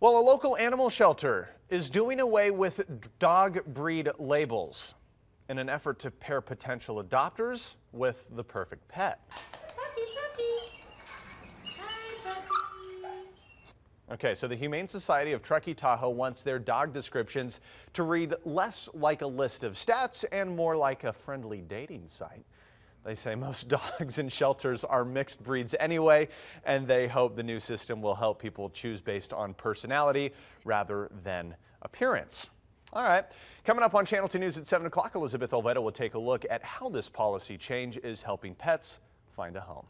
Well, a local animal shelter is doing away with dog breed labels in an effort to pair potential adopters with the perfect pet. Puppy, puppy. Hi, puppy. Okay, so the Humane Society of Truckee Tahoe wants their dog descriptions to read less like a list of stats and more like a friendly dating site. They say most dogs in shelters are mixed breeds anyway, and they hope the new system will help people choose based on personality rather than appearance. All right, coming up on Channel 2 News at 7 o'clock, Elizabeth Olveda will take a look at how this policy change is helping pets find a home.